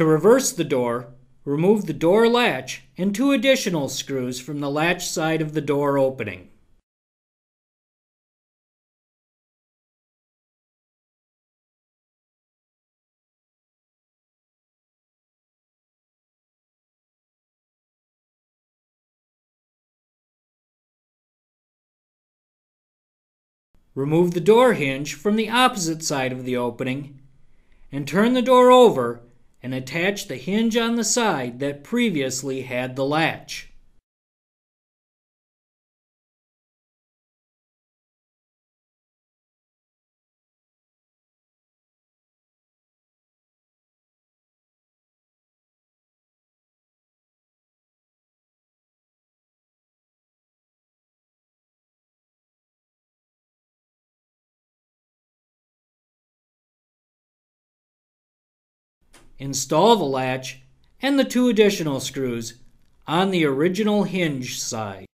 To reverse the door, remove the door latch and two additional screws from the latch side of the door opening. Remove the door hinge from the opposite side of the opening and turn the door over and attach the hinge on the side that previously had the latch. Install the latch and the two additional screws on the original hinge side.